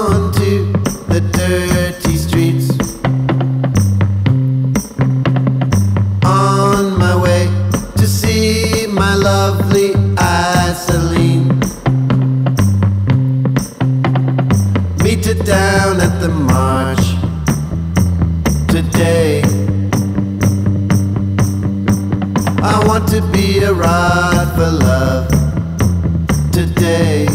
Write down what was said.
onto the dirty streets. On my way to see my lovely Iseline. Meet her down at the march today. I want to be a rod for love today.